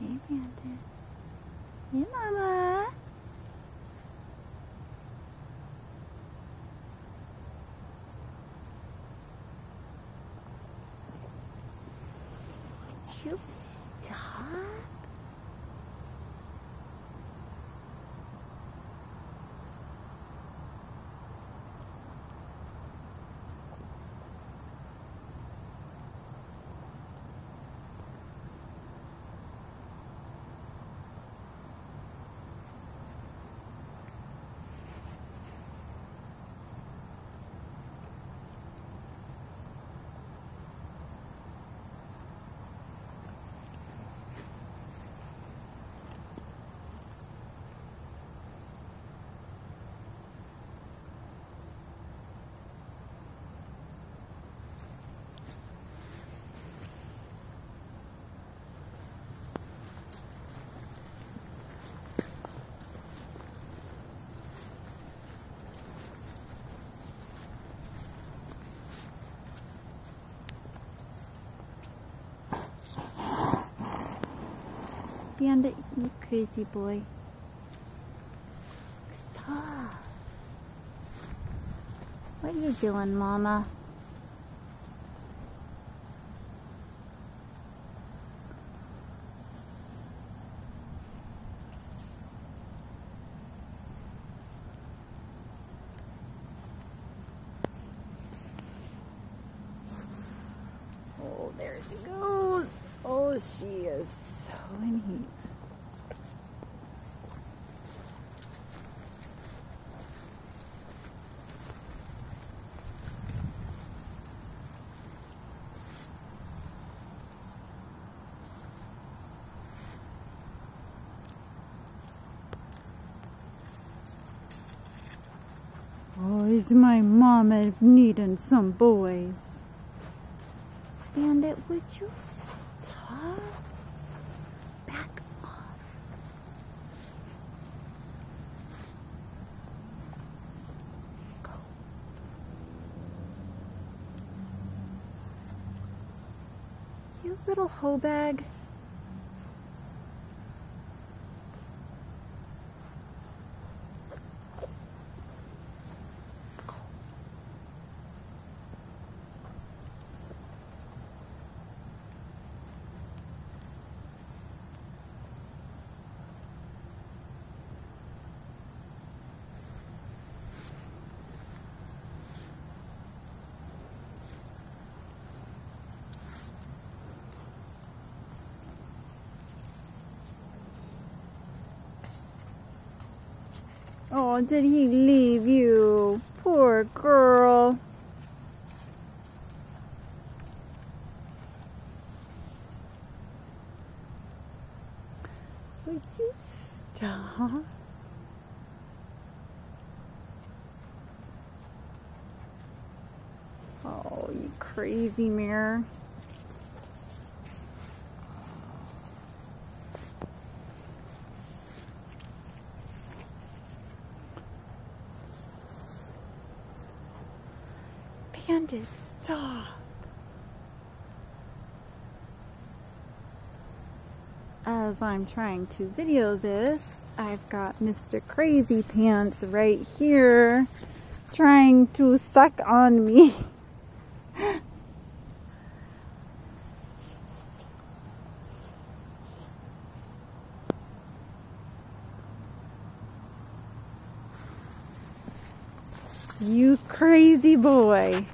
Hey, Bandit. Hey, Mama. You stop? Bandit, you crazy boy. Stop. What are you doing, Mama? Oh, there she goes. Oh, she is in heat. Oh, is my mama needing some boys? Bandit, would you stop? Little hoe bag. Oh, did he leave you? Poor girl. Would you stop? Oh, you crazy mare. Bandit, stop. As I'm trying to video this, I've got Mr. Crazy Pants right here trying to suck on me. you crazy boy.